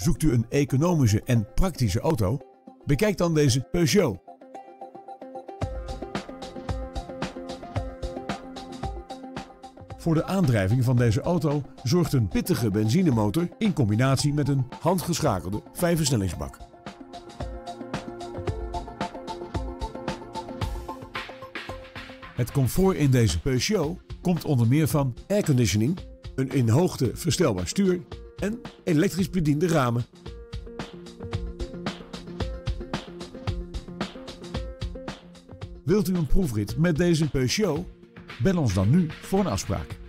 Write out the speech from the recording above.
Zoekt u een economische en praktische auto? Bekijk dan deze Peugeot. Voor de aandrijving van deze auto zorgt een pittige benzinemotor in combinatie met een handgeschakelde vijfversnellingsbak. Het comfort in deze Peugeot komt onder meer van airconditioning, een in hoogte verstelbaar stuur en elektrisch bediende ramen. Wilt u een proefrit met deze Peugeot? Bel ons dan nu voor een afspraak.